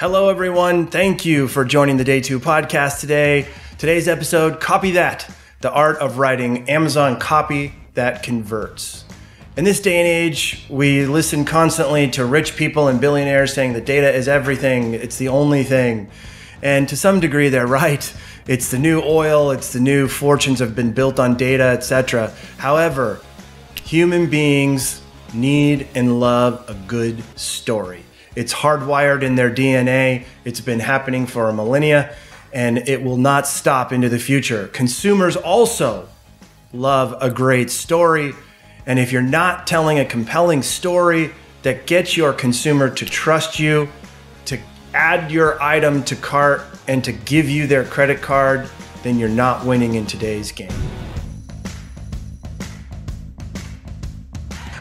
Hello, everyone. Thank you for joining the Day 2 podcast today. Today's episode Copy That The Art of Writing Amazon Copy That Converts. In this day and age, we listen constantly to rich people and billionaires saying that data is everything, it's the only thing. And to some degree, they're right. It's the new oil, it's the new fortunes have been built on data, etc. However, human beings need and love a good story. It's hardwired in their DNA. It's been happening for a millennia and it will not stop into the future. Consumers also love a great story. And if you're not telling a compelling story that gets your consumer to trust you, to add your item to cart, and to give you their credit card, then you're not winning in today's game.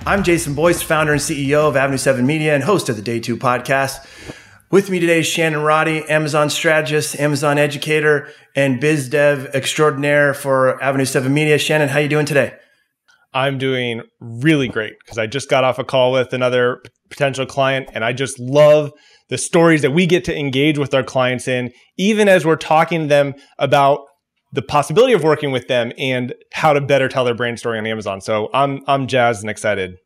I'm Jason Boyce, founder and CEO of Avenue 7 Media and host of the Day 2 podcast. With me today is Shannon Roddy, Amazon strategist, Amazon educator, and biz dev extraordinaire for Avenue 7 Media. Shannon, how are you doing today? I'm doing really great because I just got off a call with another potential client and I just love the stories that we get to engage with our clients in, even as we're talking to them about the possibility of working with them and how to better tell their brand story on Amazon. So I'm I'm jazzed and excited.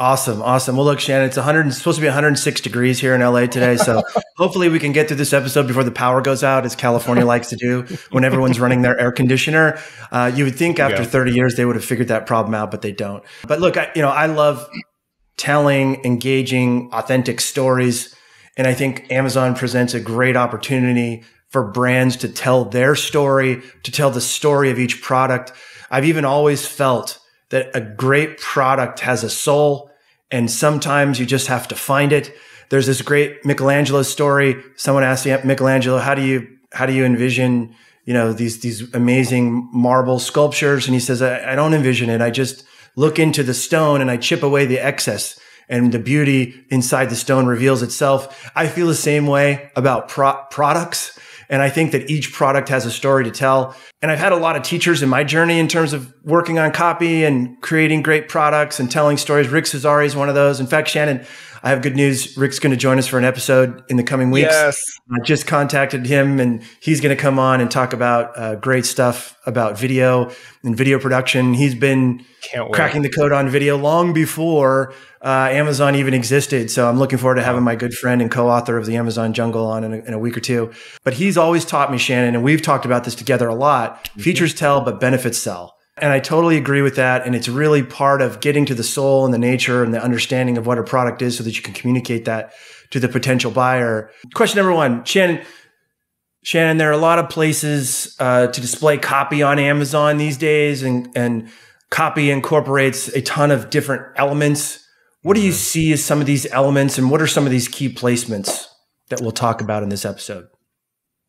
Awesome, awesome. Well, look, Shannon, it's 100 it's supposed to be 106 degrees here in LA today, so hopefully we can get through this episode before the power goes out, as California likes to do when everyone's running their air conditioner. Uh, you would think after yeah. 30 years they would have figured that problem out, but they don't. But look, I, you know, I love telling, engaging, authentic stories, and I think Amazon presents a great opportunity for brands to tell their story, to tell the story of each product. I've even always felt that a great product has a soul and sometimes you just have to find it. There's this great Michelangelo story. Someone asked Michelangelo, how do you, how do you envision, you know, these, these amazing marble sculptures? And he says, I, I don't envision it. I just look into the stone and I chip away the excess and the beauty inside the stone reveals itself. I feel the same way about pro- products. And I think that each product has a story to tell. And I've had a lot of teachers in my journey in terms of working on copy and creating great products and telling stories. Rick Cesari is one of those. In fact, Shannon, I have good news. Rick's going to join us for an episode in the coming weeks. Yes. I just contacted him and he's going to come on and talk about uh, great stuff about video and video production. He's been cracking the code on video long before uh, Amazon even existed. So I'm looking forward to having my good friend and co-author of the Amazon Jungle on in a, in a week or two. But he's always taught me, Shannon, and we've talked about this together a lot. Mm-hmm. Features tell, but benefits sell. And I totally agree with that. And it's really part of getting to the soul and the nature and the understanding of what a product is so that you can communicate that to the potential buyer. Question number one, Shannon. Shannon, there are a lot of places uh, to display copy on Amazon these days, and, and copy incorporates a ton of different elements. What do you mm-hmm. see as some of these elements, and what are some of these key placements that we'll talk about in this episode?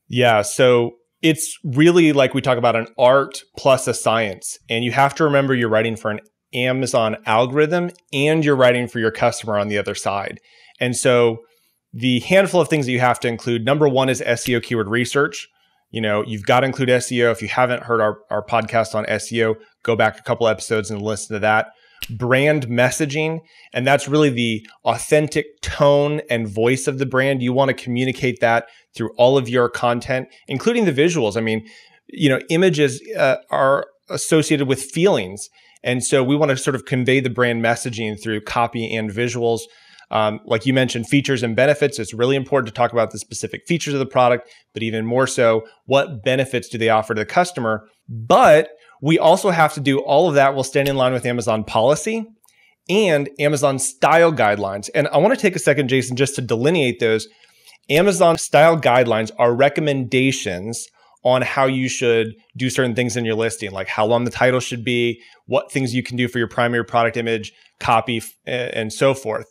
Yeah, so it's really like we talk about an art plus a science. And you have to remember you're writing for an Amazon algorithm and you're writing for your customer on the other side. And so the handful of things that you have to include number one is SEO keyword research. You know, you've got to include SEO. If you haven't heard our, our podcast on SEO, go back a couple episodes and listen to that brand messaging. And that's really the authentic tone and voice of the brand. You want to communicate that through all of your content, including the visuals. I mean, you know, images uh, are associated with feelings. And so we want to sort of convey the brand messaging through copy and visuals. Um, like you mentioned, features and benefits. It's really important to talk about the specific features of the product, but even more so, what benefits do they offer to the customer? But we also have to do all of that while staying in line with Amazon policy and Amazon style guidelines. And I want to take a second, Jason, just to delineate those. Amazon style guidelines are recommendations on how you should do certain things in your listing, like how long the title should be, what things you can do for your primary product image, copy, and so forth.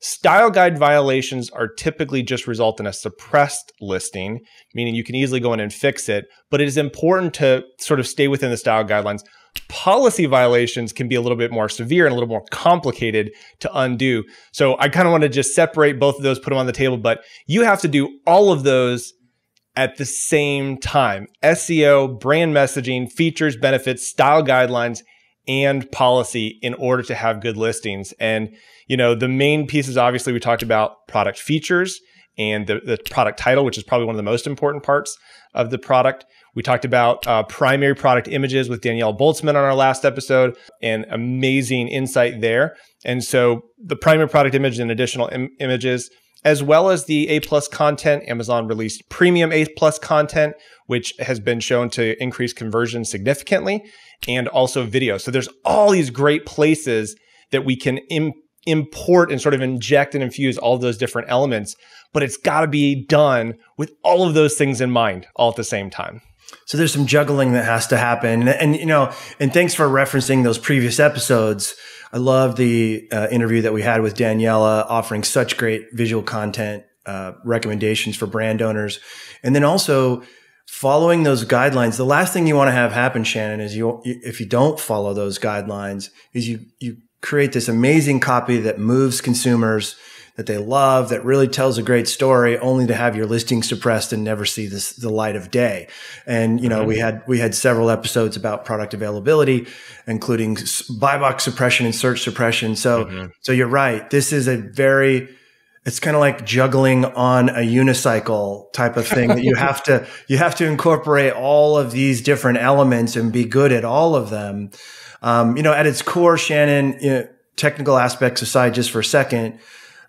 Style guide violations are typically just result in a suppressed listing, meaning you can easily go in and fix it, but it is important to sort of stay within the style guidelines. Policy violations can be a little bit more severe and a little more complicated to undo. So I kind of want to just separate both of those, put them on the table, but you have to do all of those at the same time. SEO, brand messaging, features, benefits, style guidelines, and policy in order to have good listings. And you know, the main pieces, obviously, we talked about product features and the, the product title, which is probably one of the most important parts of the product. We talked about uh, primary product images with Danielle Boltzmann on our last episode, and amazing insight there. And so the primary product image and additional Im- images, as well as the A plus content, Amazon released premium A plus content, which has been shown to increase conversion significantly, and also video. So there's all these great places that we can Im- import and sort of inject and infuse all those different elements, but it's got to be done with all of those things in mind all at the same time. So there's some juggling that has to happen. And, and you know, and thanks for referencing those previous episodes. I love the uh, interview that we had with Daniela offering such great visual content uh, recommendations for brand owners. And then also following those guidelines. The last thing you want to have happen, Shannon, is you, if you don't follow those guidelines, is you, you create this amazing copy that moves consumers that they love that really tells a great story only to have your listing suppressed and never see this the light of day and you know mm-hmm. we had we had several episodes about product availability including buy box suppression and search suppression so mm-hmm. so you're right this is a very it's kind of like juggling on a unicycle type of thing that you have to you have to incorporate all of these different elements and be good at all of them um, you know at its core shannon you know, technical aspects aside just for a second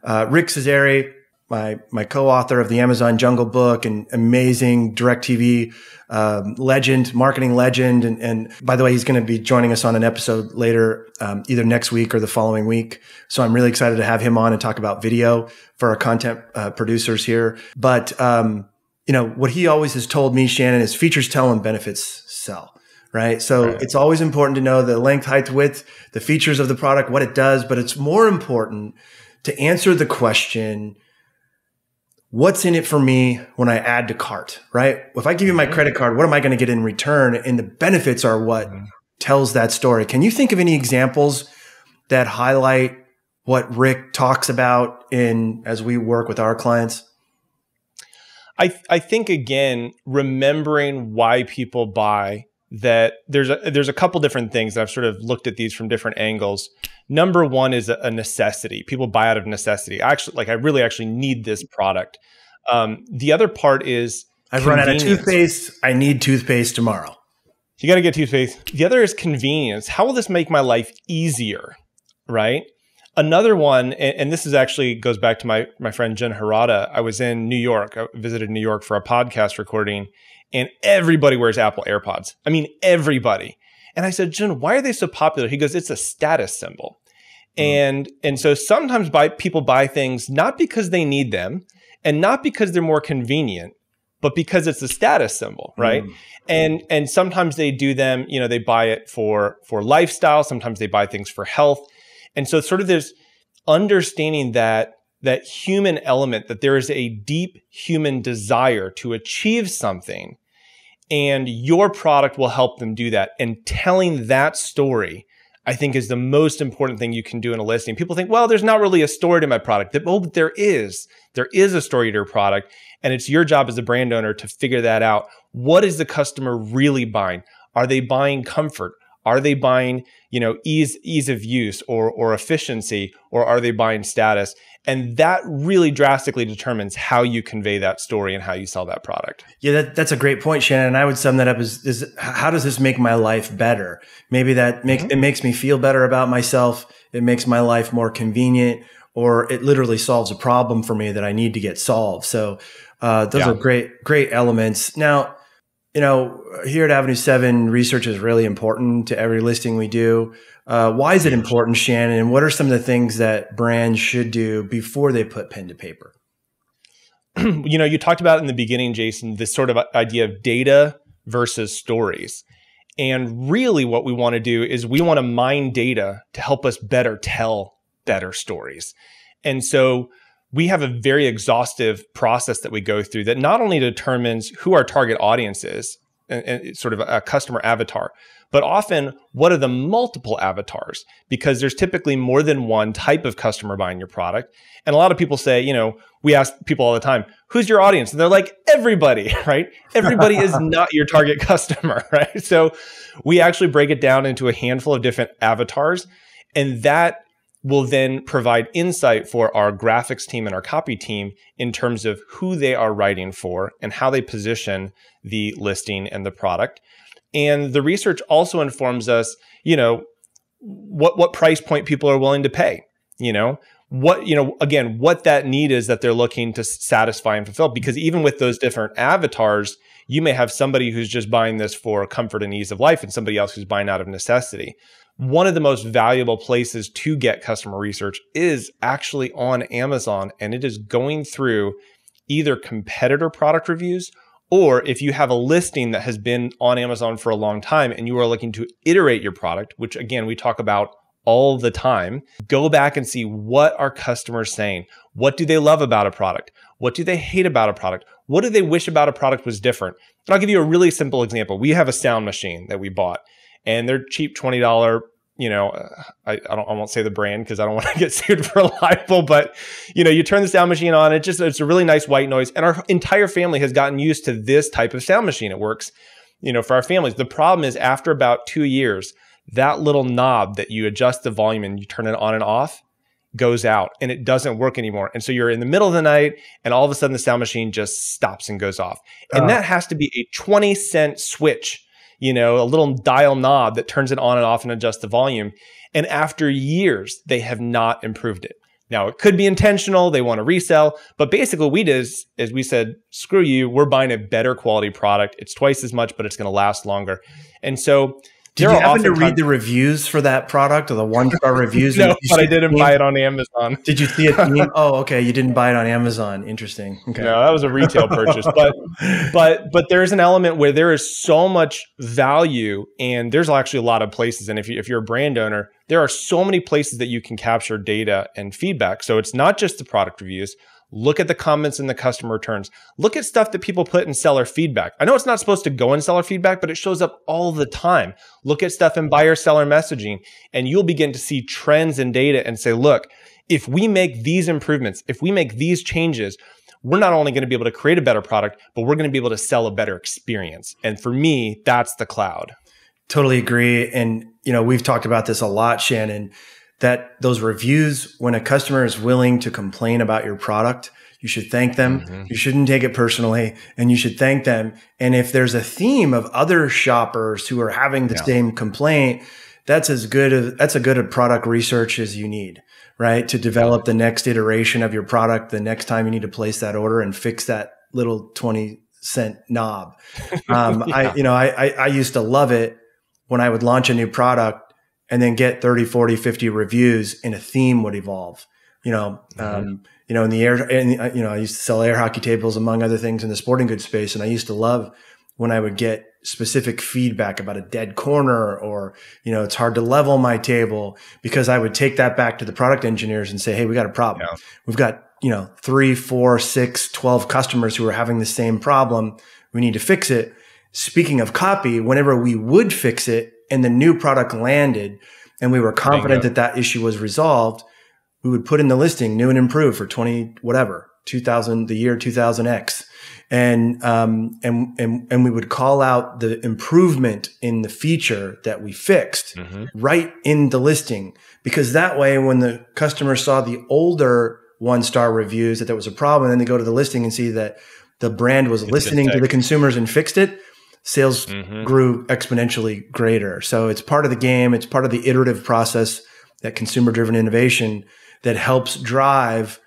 uh, Rick Cesari, my my co-author of the Amazon Jungle Book and amazing DirecTV um, legend, marketing legend, and, and by the way, he's going to be joining us on an episode later, um, either next week or the following week. So I'm really excited to have him on and talk about video for our content uh, producers here. But um, you know what he always has told me, Shannon, is features tell and benefits sell right? So right. it's always important to know the length, height, width, the features of the product, what it does, but it's more important to answer the question, what's in it for me when I add to cart, right? If I give you my mm-hmm. credit card, what am I going to get in return? And the benefits are what mm-hmm. tells that story. Can you think of any examples that highlight what Rick talks about in as we work with our clients? I I think again, remembering why people buy that there's a there's a couple different things that I've sort of looked at these from different angles. Number one is a necessity. People buy out of necessity. I actually, like, I really actually need this product. Um, the other part is I've run out of toothpaste. I need toothpaste tomorrow. You got to get toothpaste. The other is convenience. How will this make my life easier? Right. Another one, and, and this is actually goes back to my my friend Jen Harada. I was in New York. I visited New York for a podcast recording, and everybody wears Apple AirPods. I mean, everybody. And I said, Jen, why are they so popular? He goes, it's a status symbol. Mm. And and so sometimes buy, people buy things not because they need them and not because they're more convenient, but because it's a status symbol, right? Mm. And and sometimes they do them, you know, they buy it for for lifestyle, sometimes they buy things for health. And so sort of there's understanding that that human element that there is a deep human desire to achieve something and your product will help them do that. And telling that story, I think, is the most important thing you can do in a listing. People think, well, there's not really a story to my product. Oh, but there is. There is a story to your product. And it's your job as a brand owner to figure that out. What is the customer really buying? Are they buying comfort? Are they buying, you know, ease ease of use or or efficiency, or are they buying status? And that really drastically determines how you convey that story and how you sell that product. Yeah, that, that's a great point, Shannon. And I would sum that up as, is how does this make my life better? Maybe that makes mm-hmm. it makes me feel better about myself. It makes my life more convenient, or it literally solves a problem for me that I need to get solved. So uh, those yeah. are great, great elements. Now, you know, here at Avenue Seven, research is really important to every listing we do. Uh, why is it important, Shannon? And what are some of the things that brands should do before they put pen to paper? you know, you talked about in the beginning, Jason, this sort of idea of data versus stories. And really, what we want to do is we want to mine data to help us better tell better stories. And so we have a very exhaustive process that we go through that not only determines who our target audience is, and, and sort of a customer avatar, but often what are the multiple avatars? Because there's typically more than one type of customer buying your product. And a lot of people say, you know, we ask people all the time, who's your audience? And they're like, everybody, right? Everybody is not your target customer, right? So we actually break it down into a handful of different avatars. And that will then provide insight for our graphics team and our copy team in terms of who they are writing for and how they position the listing and the product. And the research also informs us, you know, what what price point people are willing to pay, you know, what you know again what that need is that they're looking to satisfy and fulfill because even with those different avatars you may have somebody who's just buying this for comfort and ease of life and somebody else who's buying out of necessity one of the most valuable places to get customer research is actually on Amazon, and it is going through either competitor product reviews or if you have a listing that has been on Amazon for a long time and you are looking to iterate your product, which again, we talk about all the time, go back and see what are customers saying? What do they love about a product? What do they hate about a product? What do they wish about a product was different? And I'll give you a really simple example. We have a sound machine that we bought and they're cheap $20 you know, I, I don't I won't say the brand because I don't want to get sued for libel, but you know, you turn the sound machine on, it just it's a really nice white noise. And our entire family has gotten used to this type of sound machine. It works, you know, for our families. The problem is after about two years, that little knob that you adjust the volume and you turn it on and off goes out and it doesn't work anymore. And so you're in the middle of the night and all of a sudden the sound machine just stops and goes off. And uh. that has to be a 20 cent switch you know, a little dial knob that turns it on and off and adjusts the volume. And after years, they have not improved it. Now it could be intentional. They want to resell, but basically what we did is, is we said, screw you. We're buying a better quality product. It's twice as much, but it's going to last longer. And so did you happen to read the reviews for that product or the one star reviews? no, but I didn't buy it on Amazon. Did you see it? oh, okay. You didn't buy it on Amazon. Interesting. Okay. No, that was a retail purchase. But but but there's an element where there is so much value, and there's actually a lot of places. And if you if you're a brand owner, there are so many places that you can capture data and feedback. So it's not just the product reviews. Look at the comments and the customer returns. Look at stuff that people put in seller feedback. I know it's not supposed to go in seller feedback, but it shows up all the time. Look at stuff in buyer seller messaging, and you'll begin to see trends in data and say, look, if we make these improvements, if we make these changes, we're not only going to be able to create a better product, but we're going to be able to sell a better experience. And for me, that's the cloud. Totally agree. And, you know, we've talked about this a lot, Shannon that those reviews, when a customer is willing to complain about your product, you should thank them. Mm-hmm. You shouldn't take it personally and you should thank them. And if there's a theme of other shoppers who are having the yeah. same complaint, that's as good as that's a good a product research as you need, right? To develop the next iteration of your product the next time you need to place that order and fix that little 20 cent knob. Um, yeah. I, you know, I, I, I used to love it when I would launch a new product and then get 30, 40, 50 reviews and a theme would evolve. You know, mm-hmm. um, you know, in the air, and uh, you know, I used to sell air hockey tables among other things in the sporting goods space. And I used to love when I would get specific feedback about a dead corner or, you know, it's hard to level my table because I would take that back to the product engineers and say, Hey, we got a problem. Yeah. We've got, you know, three, four, six, 12 customers who are having the same problem. We need to fix it. Speaking of copy, whenever we would fix it, and the new product landed and we were confident that that issue was resolved, we would put in the listing new and improved for 20, whatever, 2000, the year 2000X. And, um, and, and, and we would call out the improvement in the feature that we fixed mm-hmm. right in the listing. Because that way, when the customer saw the older one star reviews that there was a problem, and then they go to the listing and see that the brand was it's listening to the consumers and fixed it, sales mm-hmm. grew exponentially greater. So it's part of the game. It's part of the iterative process that consumer driven innovation that helps drive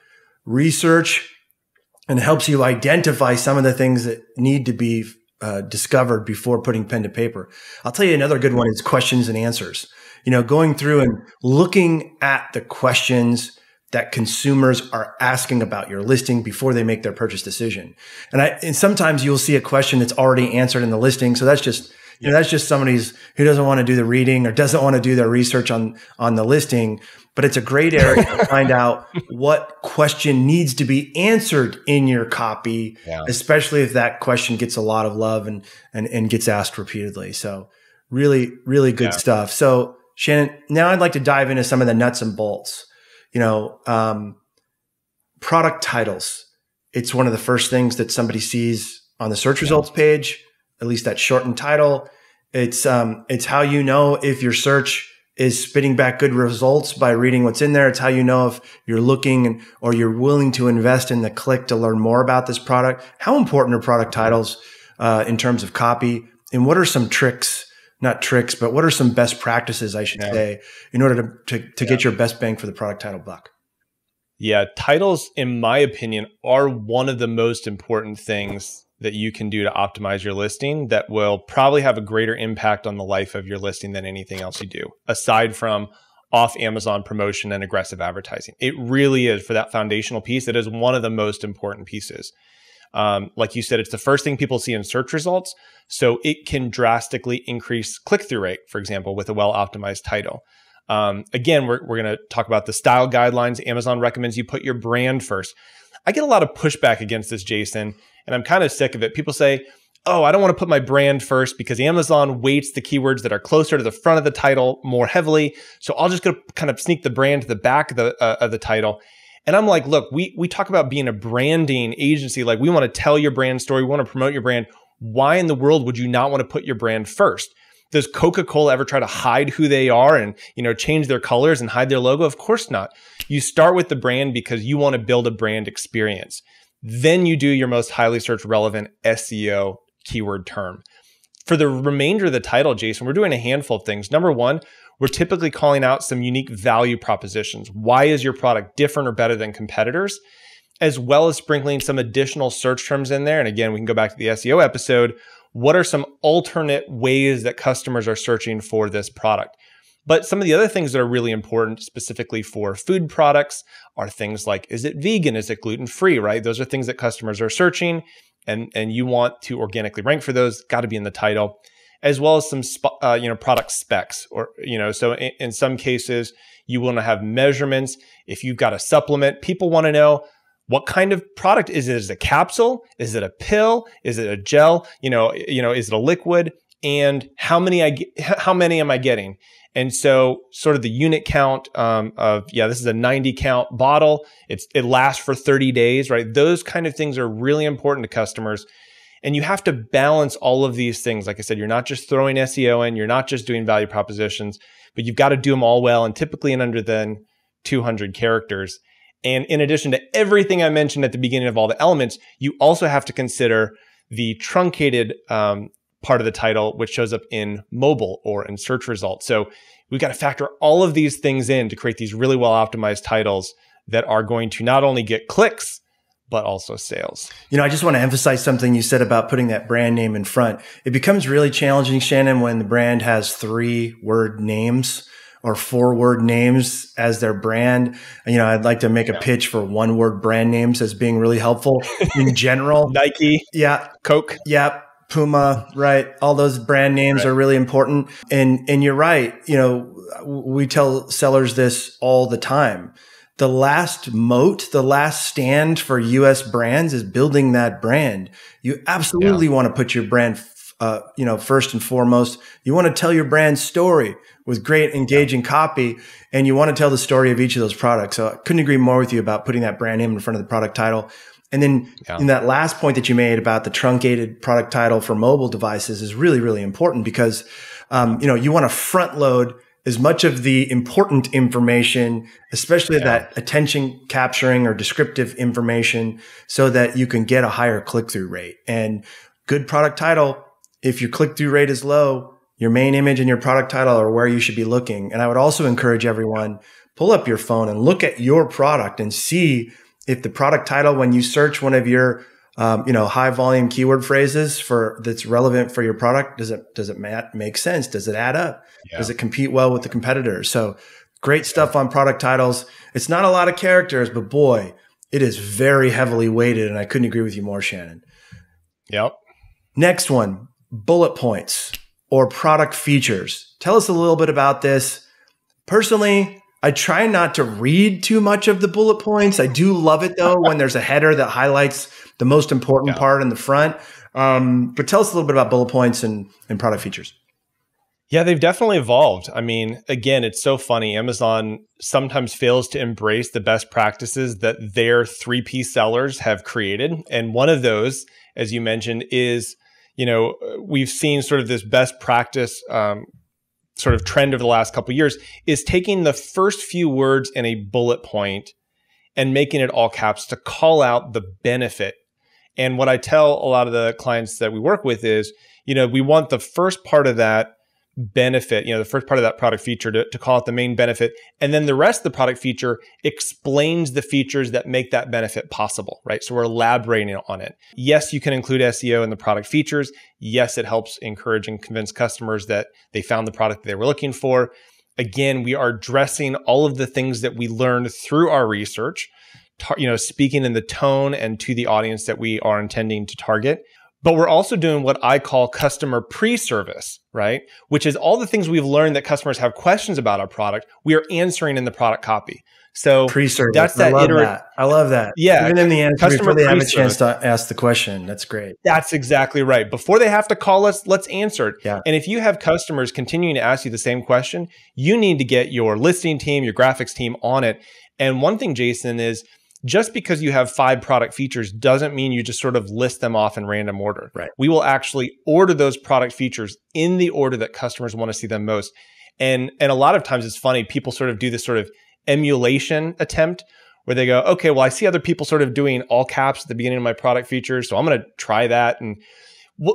research and helps you identify some of the things that need to be uh, discovered before putting pen to paper. I'll tell you another good one is questions and answers. You know, going through and looking at the questions that consumers are asking about your listing before they make their purchase decision. And I, and sometimes you'll see a question that's already answered in the listing. So that's just, you know, that's just somebody's who doesn't want to do the reading or doesn't want to do their research on, on the listing. But it's a great area to find out what question needs to be answered in your copy, yeah. especially if that question gets a lot of love and, and, and gets asked repeatedly. So really, really good yeah. stuff. So Shannon, now I'd like to dive into some of the nuts and bolts you know, um, product titles. It's one of the first things that somebody sees on the search results page, at least that shortened title. It's, um, it's how you know if your search is spitting back good results by reading what's in there. It's how you know if you're looking or you're willing to invest in the click to learn more about this product. How important are product titles uh, in terms of copy? And what are some tricks? Not tricks, but what are some best practices, I should yeah. say, in order to, to, to yeah. get your best bang for the product title buck? Yeah, titles, in my opinion, are one of the most important things that you can do to optimize your listing that will probably have a greater impact on the life of your listing than anything else you do, aside from off Amazon promotion and aggressive advertising. It really is for that foundational piece. It is one of the most important pieces. Um, like you said, it's the first thing people see in search results. So it can drastically increase click through rate, for example, with a well optimized title. Um, again, we're, we're going to talk about the style guidelines. Amazon recommends you put your brand first. I get a lot of pushback against this, Jason and I'm kind of sick of it. People say, oh, I don't want to put my brand first because Amazon weights the keywords that are closer to the front of the title more heavily. So I'll just go kind of sneak the brand to the back of the, uh, of the title. And I'm like, look, we, we talk about being a branding agency. Like we want to tell your brand story. We want to promote your brand. Why in the world would you not want to put your brand first? Does Coca-Cola ever try to hide who they are and, you know, change their colors and hide their logo? Of course not. You start with the brand because you want to build a brand experience. Then you do your most highly searched relevant SEO keyword term. For the remainder of the title, Jason, we're doing a handful of things. Number one, we're typically calling out some unique value propositions. Why is your product different or better than competitors? As well as sprinkling some additional search terms in there. And again, we can go back to the SEO episode. What are some alternate ways that customers are searching for this product? But some of the other things that are really important specifically for food products are things like is it vegan? Is it gluten free? Right? Those are things that customers are searching and, and you want to organically rank for those, got to be in the title, as well as some uh, you know product specs or you know so in, in some cases you want to have measurements. If you've got a supplement, people want to know what kind of product is it? Is it a capsule? Is it a pill? Is it a gel? You know, you know, is it a liquid? And how many I how many am I getting? And so, sort of the unit count um, of yeah, this is a 90 count bottle. It's it lasts for 30 days, right? Those kind of things are really important to customers. And you have to balance all of these things. Like I said, you're not just throwing SEO in, you're not just doing value propositions, but you've got to do them all well and typically in under than 200 characters. And in addition to everything I mentioned at the beginning of all the elements, you also have to consider the truncated um, part of the title, which shows up in mobile or in search results. So we've got to factor all of these things in to create these really well optimized titles that are going to not only get clicks, but also sales. You know, I just want to emphasize something you said about putting that brand name in front. It becomes really challenging, Shannon, when the brand has three word names or four word names as their brand. You know, I'd like to make a pitch for one word brand names as being really helpful in general. Nike. Yeah. Coke. Yeah. Puma, right? All those brand names right. are really important. And, and you're right. You know, we tell sellers this all the time. The last moat, the last stand for US brands is building that brand. You absolutely yeah. want to put your brand, uh, you know, first and foremost. You want to tell your brand story with great engaging yeah. copy and you want to tell the story of each of those products. So I couldn't agree more with you about putting that brand name in front of the product title. And then yeah. in that last point that you made about the truncated product title for mobile devices is really, really important because, um, you know, you want to front load as much of the important information, especially yeah. that attention capturing or descriptive information so that you can get a higher click through rate and good product title. If your click through rate is low, your main image and your product title are where you should be looking. And I would also encourage everyone pull up your phone and look at your product and see if the product title, when you search one of your, um, you know, high volume keyword phrases for that's relevant for your product, does it, does it make sense? Does it add up? Yeah. Does it compete well with the competitors? So great stuff on product titles. It's not a lot of characters, but boy, it is very heavily weighted. And I couldn't agree with you more, Shannon. Yep. Next one, bullet points or product features. Tell us a little bit about this. Personally, I try not to read too much of the bullet points. I do love it though when there's a header that highlights the most important yeah. part in the front. Um, but tell us a little bit about bullet points and, and product features. Yeah, they've definitely evolved. I mean, again, it's so funny. Amazon sometimes fails to embrace the best practices that their 3P sellers have created. And one of those, as you mentioned, is, you know, we've seen sort of this best practice um, sort of trend over the last couple years is taking the first few words in a bullet point and making it all caps to call out the benefit. And what I tell a lot of the clients that we work with is, you know, we want the first part of that benefit, you know, the first part of that product feature to, to call it the main benefit. And then the rest of the product feature explains the features that make that benefit possible, right? So we're elaborating on it. Yes, you can include SEO in the product features. Yes, it helps encourage and convince customers that they found the product they were looking for. Again, we are addressing all of the things that we learned through our research, you know, speaking in the tone and to the audience that we are intending to target. But we're also doing what I call customer pre service, right? Which is all the things we've learned that customers have questions about our product, we are answering in the product copy. So pre-service. That's that. I love that. I love that. Yeah. Even in the answer before they have a chance to ask the question. That's great. That's exactly right. Before they have to call us, let's answer it. Yeah. And if you have customers continuing to ask you the same question, you need to get your listing team, your graphics team on it. And one thing, Jason, is just because you have five product features doesn't mean you just sort of list them off in random order. Right. We will actually order those product features in the order that customers want to see them most. And and a lot of times it's funny, people sort of do this sort of emulation attempt where they go, okay, well, I see other people sort of doing all caps at the beginning of my product features, so I'm going to try that. And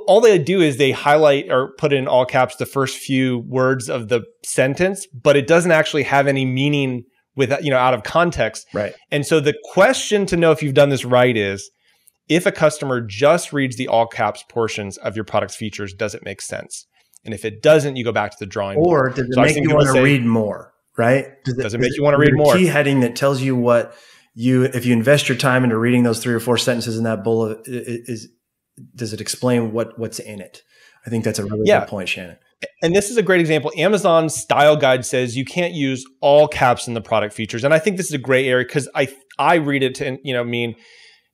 all they do is they highlight or put in all caps the first few words of the sentence, but it doesn't actually have any meaning with you know out of context. Right. And so the question to know if you've done this right is if a customer just reads the all caps portions of your product's features, does it make sense? And if it doesn't, you go back to the drawing or board. Or does it so make you want to read more? Right? Does it, does it make you want to read more? Key heading that tells you what you if you invest your time into reading those three or four sentences in that bullet is, is does it explain what what's in it? I think that's a really yeah. good point, Shannon and this is a great example. Amazon style guide says you can't use all caps in the product features. And I think this is a gray area because I I read it to you know mean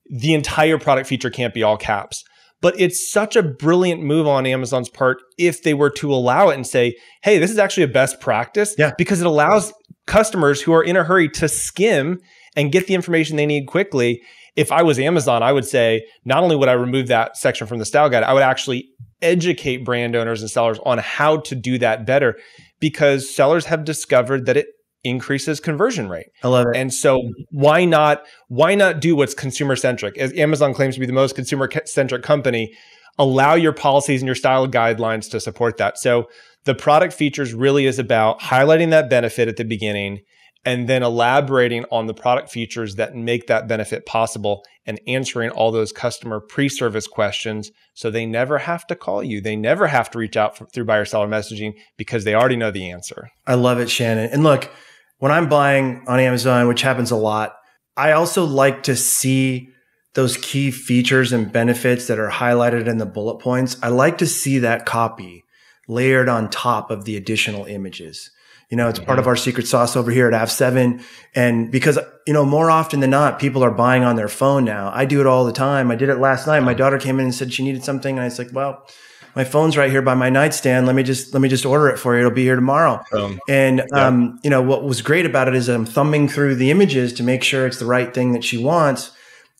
the entire product feature can't be all caps. But it's such a brilliant move on Amazon's part if they were to allow it and say, hey, this is actually a best practice yeah. because it allows customers who are in a hurry to skim and get the information they need quickly. If I was Amazon, I would say not only would I remove that section from the style guide, I would actually educate brand owners and sellers on how to do that better because sellers have discovered that it increases conversion rate. I love it. And so why not why not do what's consumer centric? As Amazon claims to be the most consumer centric company, allow your policies and your style guidelines to support that. So the product features really is about highlighting that benefit at the beginning and then elaborating on the product features that make that benefit possible and answering all those customer pre-service questions so they never have to call you. They never have to reach out for, through buyer seller messaging because they already know the answer. I love it shannon. And look when i'm buying on amazon which happens a lot i also like to see those key features and benefits that are highlighted in the bullet points. I like to see that copy layered on top of the additional images you know, it's part of our secret sauce over here at AV7. And because, you know, more often than not, people are buying on their phone now. I do it all the time. I did it last night. My daughter came in and said she needed something. And I was like, well, my phone's right here by my nightstand. Let me just, let me just order it for you. It'll be here tomorrow. Um, and, yeah. um, you know, what was great about it is I'm thumbing through the images to make sure it's the right thing that she wants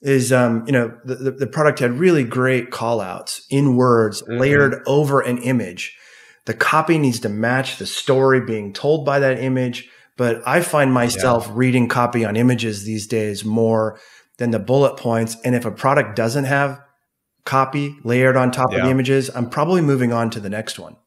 is um, you know the, the, product had really great call outs in words mm-hmm. layered over an image the copy needs to match the story being told by that image. But I find myself yeah. reading copy on images these days more than the bullet points. And if a product doesn't have copy layered on top yeah. of the images, I'm probably moving on to the next one.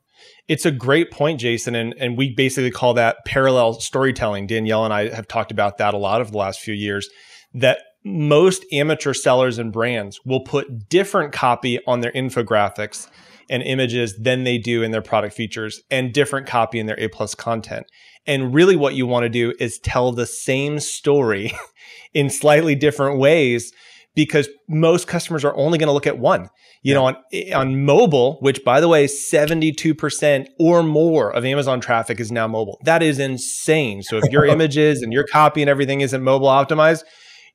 It's a great point, Jason. And, and we basically call that parallel storytelling. Danielle and I have talked about that a lot over the last few years. That most amateur sellers and brands will put different copy on their infographics and images than they do in their product features and different copy in their A plus content. And really what you want to do is tell the same story in slightly different ways because most customers are only going to look at one. You know, on on mobile, which by the way, 72% or more of Amazon traffic is now mobile. That is insane. So if your images and your copy and everything isn't mobile optimized,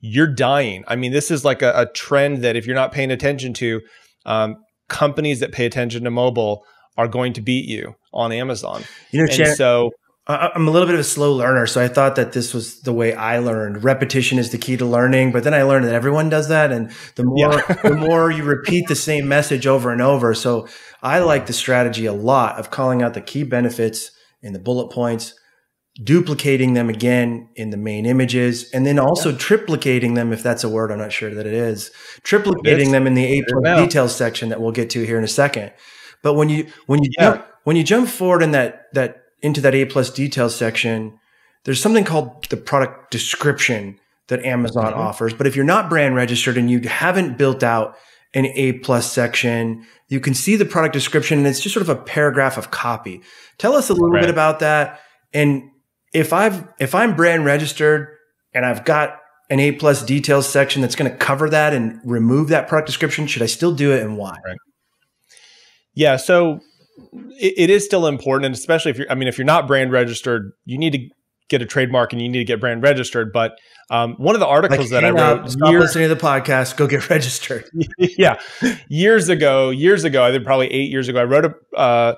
you're dying. I mean, this is like a, a trend that if you're not paying attention to, um, companies that pay attention to mobile are going to beat you on Amazon. You know, Shannon, so I'm a little bit of a slow learner, so I thought that this was the way I learned. Repetition is the key to learning, but then I learned that everyone does that, and the more yeah. the more you repeat the same message over and over. So I like the strategy a lot of calling out the key benefits in the bullet points, duplicating them again in the main images, and then also yeah. triplicating them, if that's a word, I'm not sure that it is, triplicating it them in the A plus details section that we'll get to here in a second. But when you when you yeah. jump, when you jump forward in that that into that A plus details section, there's something called the product description that Amazon mm-hmm. offers. But if you're not brand registered and you haven't built out an A plus section, you can see the product description and it's just sort of a paragraph of copy. Tell us a little right. bit about that. And if I've, if I'm brand registered and I've got an A plus details section that's going to cover that and remove that product description, should I still do it and why? Right. Yeah. So it, it is still important. And especially if you're, I mean, if you're not brand registered, you need to get a trademark and you need to get brand registered. But um, one of the articles like, that I wrote, stop years, listening to the podcast, go get registered. yeah, years ago, years ago, I think probably eight years ago, I wrote a uh,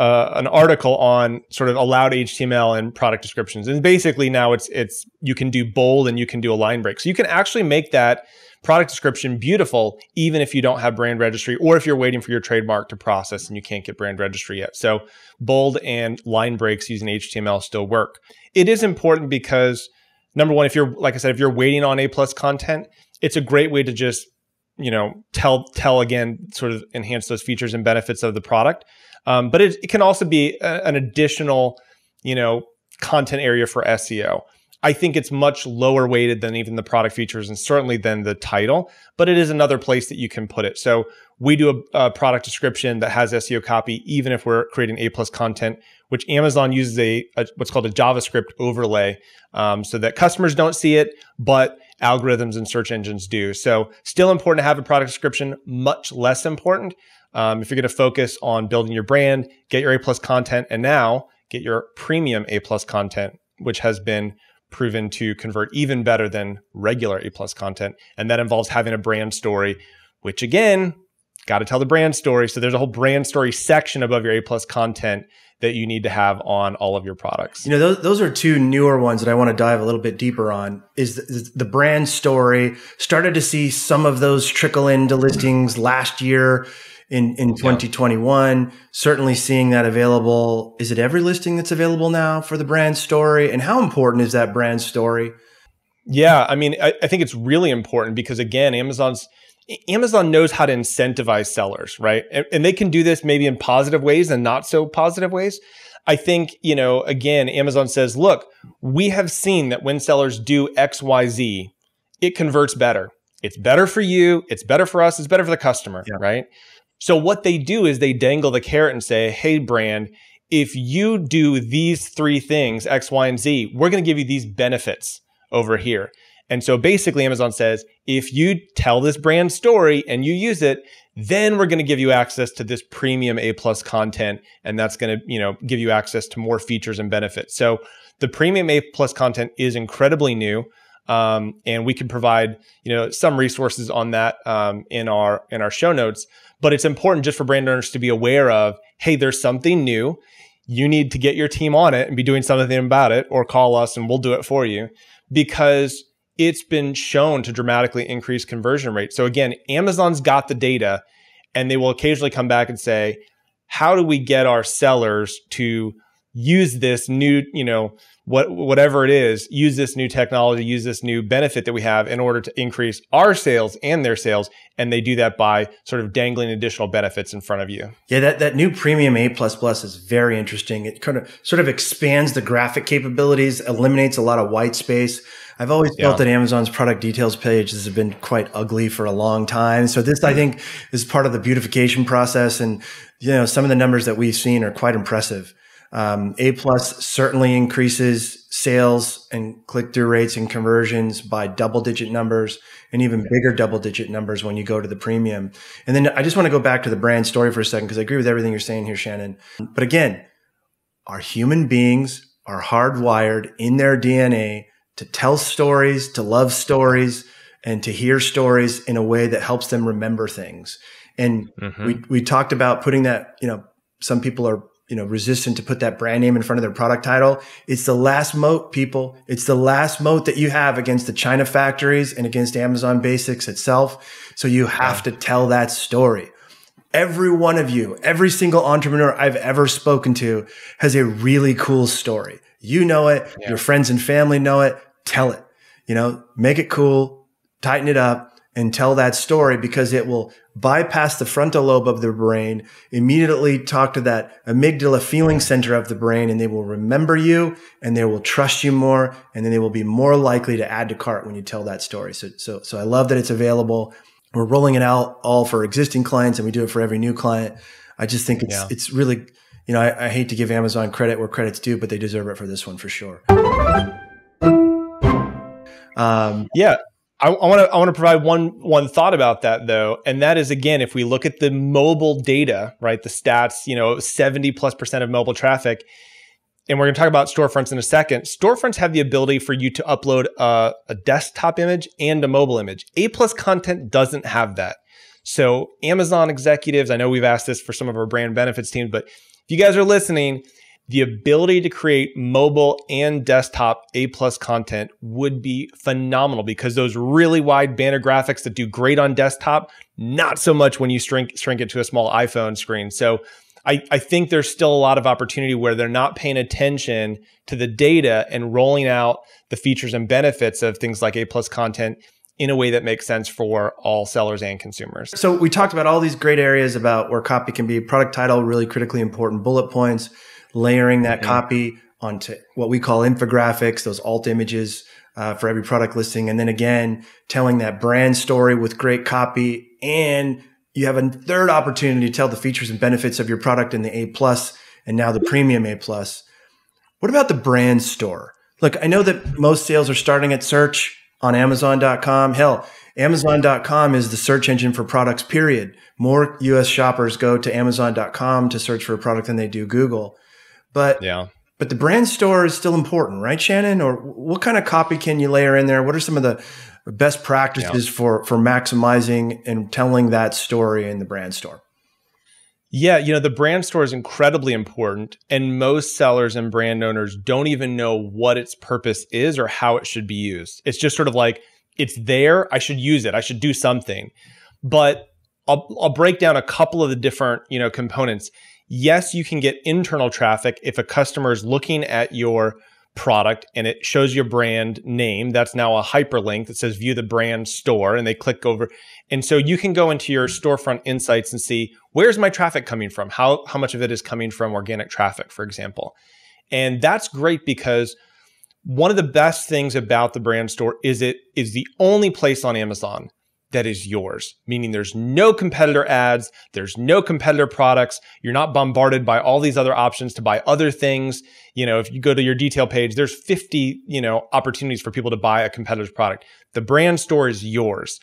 uh, an article on sort of allowed HTML and product descriptions, and basically now it's it's you can do bold and you can do a line break, so you can actually make that product description beautiful, even if you don't have brand registry or if you're waiting for your trademark to process and you can't get brand registry yet. So bold and line breaks using HTML still work. It is important because number one, if you're, like I said, if you're waiting on A plus content, it's a great way to just, you know, tell, tell again, sort of enhance those features and benefits of the product. Um, but it, it, can also be a, an additional, you know, content area for SEO. I think it's much lower weighted than even the product features and certainly than the title, but it is another place that you can put it. So we do a, a product description that has SEO copy, even if we're creating A plus content, which Amazon uses a, a, what's called a JavaScript overlay, um, so that customers don't see it, but algorithms and search engines do. So still important to have a product description, much less important um, if you're going to focus on building your brand, get your A plus content, and now get your premium A plus content, which has been proven to convert even better than regular A plus content. And that involves having a brand story, which again, got to tell the brand story. So there's a whole brand story section above your A plus content that you need to have on all of your products. You know, those, those are two newer ones that I want to dive a little bit deeper on. Is the, the brand story started to see some of those trickle into listings last year in, in 2021. Yeah. Certainly seeing that available. Is it every listing that's available now for the brand story? And how important is that brand story? Yeah, I mean, I, I think it's really important because again, Amazon's Amazon knows how to incentivize sellers, right? And, and, they can do this maybe in positive ways and not so positive ways. I think, you know, again, Amazon says, look, we have seen that when sellers do XYZ, it converts better. It's better for you. It's better for us. It's better for the customer, yeah. right? So what they do is they dangle the carrot and say, hey, brand, if you do these three things, X, Y, and Z, we're going to give you these benefits over here. And so basically Amazon says, if you tell this brand story and you use it, then we're going to give you access to this premium A plus content. And that's going to, you know, give you access to more features and benefits. So the premium A plus content is incredibly new. Um, and we can provide, you know, some resources on that um, in our in our show notes. But it's important just for brand owners to be aware of, hey, there's something new. You need to get your team on it and be doing something about it, or call us and we'll do it for you because it's been shown to dramatically increase conversion rate. So again, Amazon's got the data and they will occasionally come back and say, how do we get our sellers to use this new, you know, what whatever it is, use this new technology, use this new benefit that we have in order to increase our sales and their sales, and they do that by sort of dangling additional benefits in front of you. Yeah, that that new premium A plus plus is very interesting. It kind of sort of expands the graphic capabilities, eliminates a lot of white space. I've always felt yeah. that Amazon's product details page has been quite ugly for a long time. So this, I hmm. think, is part of the beautification process, and you know, some of the numbers that we've seen are quite impressive. Um, a plus certainly increases sales and click through rates and conversions by double digit numbers and even bigger double digit numbers when you go to the premium. And then I just want to go back to the brand story for a second because I agree with everything you're saying here, Shannon. But again, our human beings are hardwired in their DNA to tell stories, to love stories, and to hear stories in a way that helps them remember things. And mm-hmm. we, we talked about putting that, you know, some people are you know, resistant to put that brand name in front of their product title. It's the last moat, people. It's the last moat that you have against the China factories and against Amazon Basics itself. So you have to tell that story. Every one of you, every single entrepreneur I've ever spoken to has a really cool story. You know it. Yeah. Your friends and family know it. Tell it, you know, make it cool, tighten it up and tell that story because it will bypass the frontal lobe of the brain, immediately talk to that amygdala feeling center of the brain, and they will remember you and they will trust you more. And then they will be more likely to add to cart when you tell that story. So, so, so I love that it's available. We're rolling it out all for existing clients and we do it for every new client. I just think it's, yeah. it's really, you know, I, I hate to give Amazon credit where credit's due, but they deserve it for this one for sure. Um, yeah, I want to I want to provide one one thought about that though, and that is again, if we look at the mobile data, right, the stats, you know, seventy plus percent of mobile traffic, and we're going to talk about storefronts in a second. Storefronts have the ability for you to upload a, a desktop image and a mobile image. A plus content doesn't have that. So Amazon executives, I know we've asked this for some of our brand benefits teams, but if you guys are listening, the ability to create mobile and desktop A plus content would be phenomenal because those really wide banner graphics that do great on desktop, not so much when you shrink shrink it to a small iPhone screen. So I, I think there's still a lot of opportunity where they're not paying attention to the data and rolling out the features and benefits of things like A plus content in a way that makes sense for all sellers and consumers. So we talked about all these great areas about where copy can be product title, really critically important bullet points layering that copy onto what we call infographics, those alt images uh, for every product listing. And then again, telling that brand story with great copy. And you have a third opportunity to tell the features and benefits of your product in the A plus and now the premium A plus. What about the brand store? Look, I know that most sales are starting at search on Amazon.com. Hell, Amazon.com is the search engine for products, period. More US shoppers go to Amazon.com to search for a product than they do Google. But yeah. But the brand store is still important, right, Shannon? Or what kind of copy can you layer in there? What are some of the best practices yeah. for for maximizing and telling that story in the brand store? Yeah, you know, the brand store is incredibly important, and most sellers and brand owners don't even know what its purpose is or how it should be used. It's just sort of like, it's there, I should use it, I should do something. But I'll, I'll break down a couple of the different, you know, components. Yes, you can get internal traffic if a customer is looking at your product and it shows your brand name. That's now a hyperlink that says view the brand store and they click over. And so you can go into your storefront insights and see where's my traffic coming from? How, how much of it is coming from organic traffic, for example. And that's great because one of the best things about the brand store is it is the only place on Amazon that is yours, meaning there's no competitor ads, there's no competitor products. You're not bombarded by all these other options to buy other things. You know, if you go to your detail page, there's 50, you know, opportunities for people to buy a competitor's product. The brand store is yours.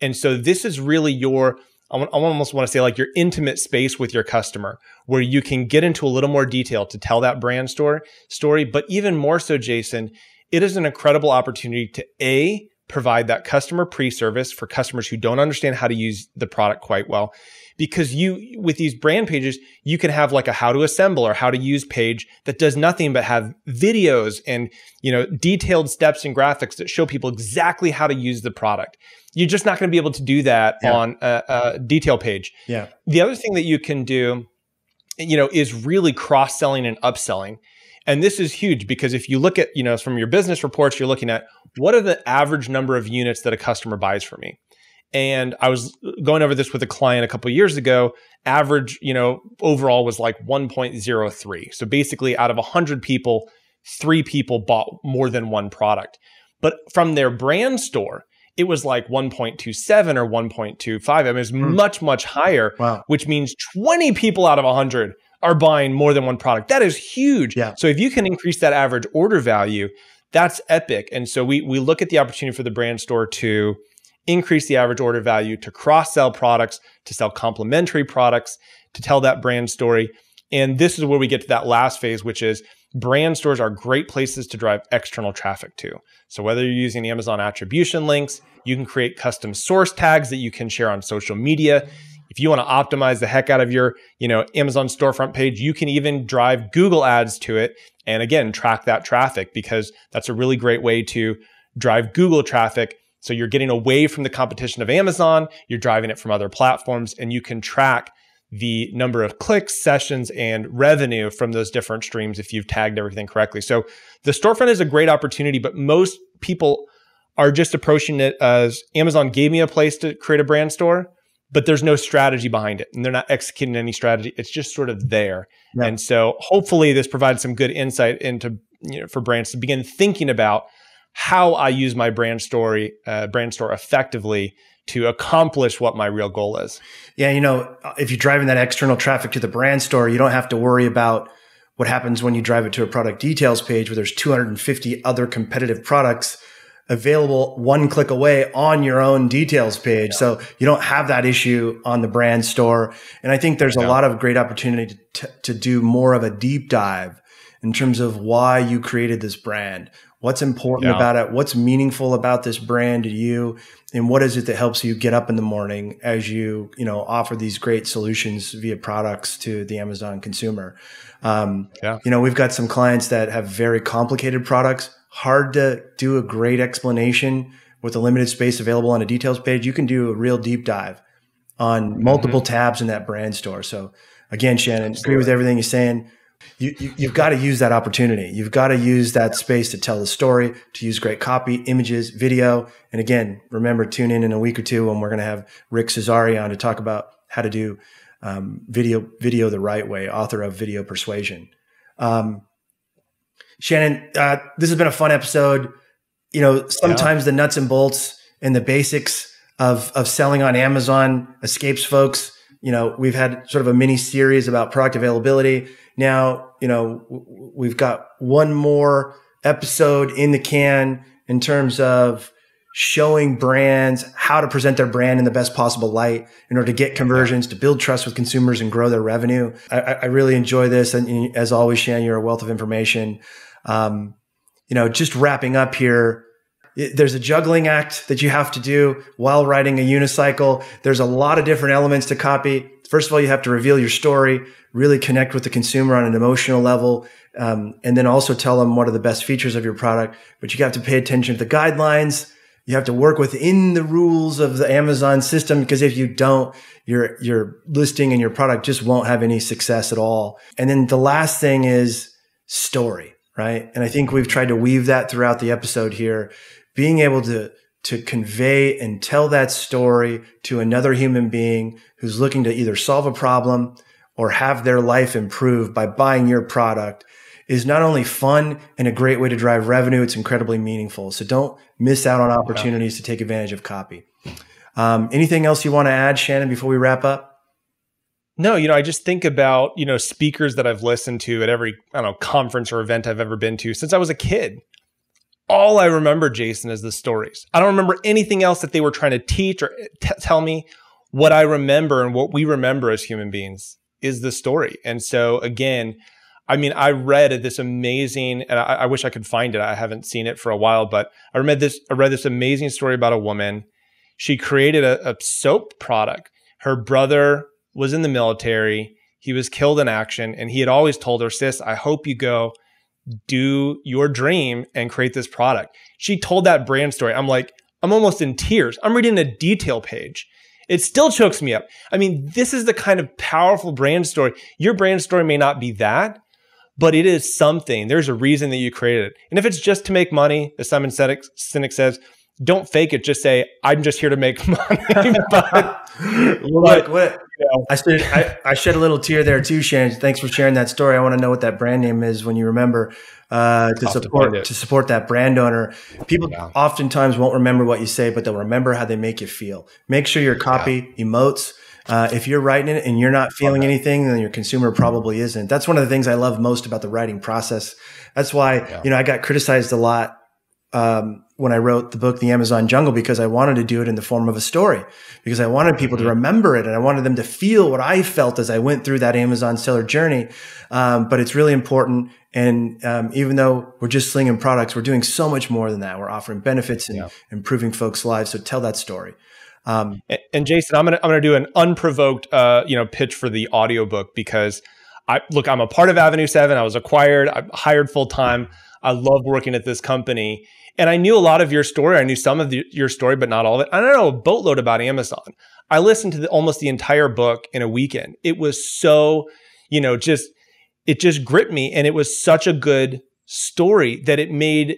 And so this is really your, I almost want to say like your intimate space with your customer where you can get into a little more detail to tell that brand store story. But even more so, Jason, it is an incredible opportunity to A, provide that customer pre-service for customers who don't understand how to use the product quite well. Because you with these brand pages you can have like a how to assemble or how to use page that does nothing but have videos and you know detailed steps and graphics that show people exactly how to use the product. You're just not going to be able to do that yeah. on a, a detail page. Yeah. The other thing that you can do you know is really cross selling and upselling. And this is huge because if you look at, you know, from your business reports, you're looking at what are the average number of units that a customer buys from me? And I was going over this with a client a couple years ago. Average, you know, overall was like 1.03. So basically, out of 100 people, three people bought more than one product. But from their brand store, it was like 1.27 or 1.25. I mean, it was mm. much, much higher, wow. which means 20 people out of 100 are buying more than one product. That is huge. Yeah. So if you can increase that average order value, that's epic. And so we we look at the opportunity for the brand store to increase the average order value, to cross sell products, to sell complementary products, to tell that brand story. And this is where we get to that last phase, which is brand stores are great places to drive external traffic to. So whether you're using Amazon attribution links, you can create custom source tags that you can share on social media. If you want to optimize the heck out of your, you know, Amazon storefront page, you can even drive Google ads to it and again, track that traffic because that's a really great way to drive Google traffic. So you're getting away from the competition of Amazon, you're driving it from other platforms and you can track the number of clicks, sessions, and revenue from those different streams if you've tagged everything correctly. So the storefront is a great opportunity, but most people are just approaching it as Amazon gave me a place to create a brand store, but there's no strategy behind it and they're not executing any strategy. It's just sort of there. Yeah. And so hopefully this provides some good insight into you know, for brands to begin thinking about how I use my brand story, uh, brand store effectively to accomplish what my real goal is. Yeah, you know, if you're driving that external traffic to the brand store, you don't have to worry about what happens when you drive it to a product details page where there's 250 other competitive products available one click away on your own details page. Yeah. So you don't have that issue on the brand store. And I think there's yeah. a lot of great opportunity to, to do more of a deep dive in terms of why you created this brand. What's important yeah. about it? What's meaningful about this brand to you? And what is it that helps you get up in the morning as you, you know, offer these great solutions via products to the Amazon consumer? Um, yeah. You know, we've got some clients that have very complicated products hard to do a great explanation with a limited space available on a details page, you can do a real deep dive on multiple mm-hmm. tabs in that brand store. So again, Shannon, agree with everything you're saying. You, you, you've got to use that opportunity. You've got to use that space to tell the story, to use great copy, images, video. And again, remember, tune in in a week or two when we're going to have Rick Cesari on to talk about how to do um, video, video the right way, author of Video Persuasion. Um, Shannon, uh, this has been a fun episode. You know, sometimes yeah. the nuts and bolts and the basics of of selling on Amazon escapes folks. You know, we've had sort of a mini series about product availability. Now, you know, we've got one more episode in the can in terms of showing brands how to present their brand in the best possible light in order to get conversions, to build trust with consumers and grow their revenue. I, I really enjoy this. And as always, Shannon, you're a wealth of information. Um, you know, just wrapping up here, there's a juggling act that you have to do while riding a unicycle. There's a lot of different elements to copy. First of all, you have to reveal your story, really connect with the consumer on an emotional level, um, and then also tell them what are the best features of your product. But you have to pay attention to the guidelines. You have to work within the rules of the Amazon system because if you don't, your your listing and your product just won't have any success at all. And then the last thing is story right? And I think we've tried to weave that throughout the episode here, being able to to convey and tell that story to another human being who's looking to either solve a problem or have their life improved by buying your product is not only fun and a great way to drive revenue, it's incredibly meaningful. So don't miss out on opportunities to take advantage of copy. Um, anything else you want to add, Shannon, before we wrap up? No, you know, I just think about, you know, speakers that I've listened to at every, I don't know, conference or event I've ever been to since I was a kid. All I remember, Jason, is the stories. I don't remember anything else that they were trying to teach or eh, t- tell me. What I remember and what we remember as human beings is the story. And so, again, I mean, I read this amazing, and I, I wish I could find it. I haven't seen it for a while, but I read this. I read this amazing story about a woman. She created a, a soap product. Her brother was in the military. He was killed in action. And he had always told her, sis, I hope you go do your dream and create this product. She told that brand story. I'm like, I'm almost in tears. I'm reading a detail page. It still chokes me up. I mean, this is the kind of powerful brand story. Your brand story may not be that, but it is something. There's a reason that you created it. And if it's just to make money, as Simon Sinek says, don't fake it. Just say, I'm just here to make money. but, Look, what, know. I, shed, I, I, shed a little tear there too, Shannon. Thanks for sharing that story. I want to know what that brand name is when you remember uh, to support to, to, support that brand owner. People yeah. oftentimes won't remember what you say, but they'll remember how they make you feel. Make sure your copy yeah. emotes. Uh, if you're writing it and you're not feeling okay. anything, then your consumer probably isn't. That's one of the things I love most about the writing process. That's why, yeah. you know, I got criticized a lot um, when I wrote the book, The Amazon Jungle, because I wanted to do it in the form of a story, because I wanted people to mm-hmm. remember it and I wanted them to feel what I felt as I went through that Amazon seller journey. Um, but it's really important. And um, even though we're just slinging products, we're doing so much more than that. We're offering benefits and yeah. improving folks' lives. So tell that story. Um, and, and, Jason, I'm gonna I'm gonna do an unprovoked uh, you know pitch for the audiobook because I look I'm a part of Avenue Seven. I was acquired. I'm hired full time. I love working at this company. And I knew a lot of your story. I knew some of the, your story, but not all of it. I don't know a boatload about Amazon. I listened to the, almost the entire book in a weekend. It was so, you know, just, it just gripped me. And it was such a good story that it made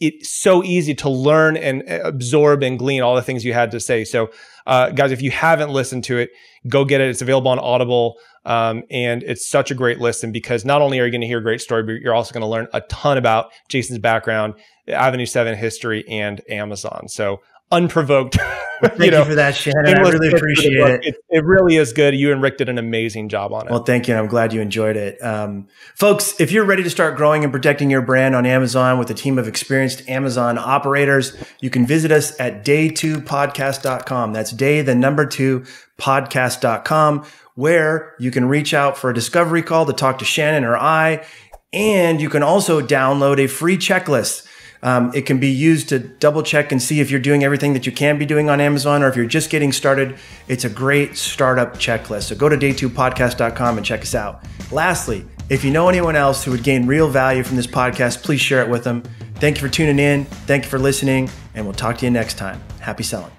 it so easy to learn and uh, absorb and glean all the things you had to say. So, uh, guys, if you haven't listened to it, go get it. It's available on Audible. Um, and it's such a great listen because not only are you going to hear a great story, but you're also going to learn a ton about Jason's background, Avenue 7 history, and Amazon. So, unprovoked. Thank you, know, you for that, Shannon. I really appreciate it. it. it. really is good. You and Rick did an amazing job on it. Well, thank you. I'm glad you enjoyed it. Um, folks, if you're ready to start growing and protecting your brand on Amazon with a team of experienced Amazon operators, you can visit us at day2podcast.com. That's day, the number two podcast.com, where you can reach out for a discovery call to talk to Shannon or I. And you can also download a free checklist um, it can be used to double check and see if you're doing everything that you can be doing on Amazon or if you're just getting started. It's a great startup checklist. So go to day2podcast.com and check us out. Lastly, if you know anyone else who would gain real value from this podcast, please share it with them. Thank you for tuning in. Thank you for listening, and we'll talk to you next time. Happy selling.